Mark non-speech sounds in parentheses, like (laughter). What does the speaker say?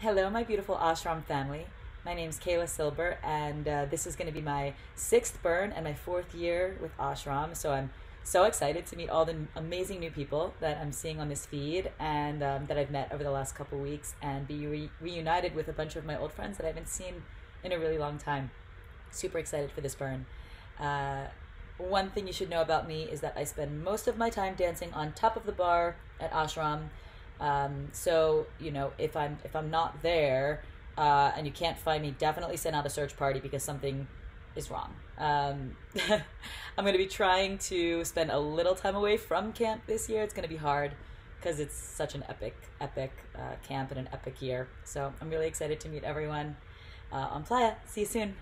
Hello, my beautiful ashram family. My name is Kayla Silber, and uh, this is going to be my sixth burn and my fourth year with ashram. So I'm so excited to meet all the amazing new people that I'm seeing on this feed and um, that I've met over the last couple weeks, and be re- reunited with a bunch of my old friends that I haven't seen in a really long time. Super excited for this burn. Uh, one thing you should know about me is that I spend most of my time dancing on top of the bar at ashram um, so you know, if I'm if I'm not there uh, and you can't find me, definitely send out a search party because something is wrong. Um, (laughs) I'm going to be trying to spend a little time away from camp this year. It's going to be hard because it's such an epic, epic uh, camp and an epic year. So I'm really excited to meet everyone uh, on Playa. See you soon.